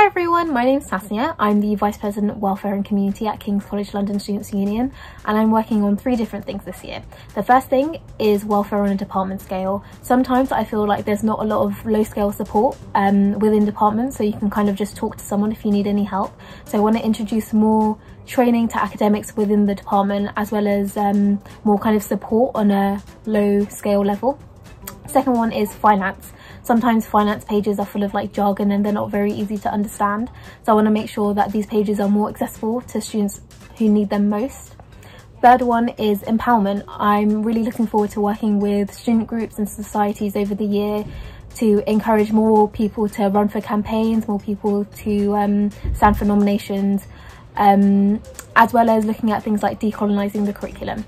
Hi everyone, my name is Tasnia. I'm the Vice President Welfare and Community at King's College London Students' Union and I'm working on three different things this year. The first thing is welfare on a department scale. Sometimes I feel like there's not a lot of low scale support um, within departments so you can kind of just talk to someone if you need any help. So I want to introduce more training to academics within the department as well as um, more kind of support on a low scale level. Second one is finance. Sometimes finance pages are full of like jargon and they're not very easy to understand. So I want to make sure that these pages are more accessible to students who need them most. Third one is empowerment. I'm really looking forward to working with student groups and societies over the year to encourage more people to run for campaigns, more people to um, stand for nominations, um, as well as looking at things like decolonising the curriculum.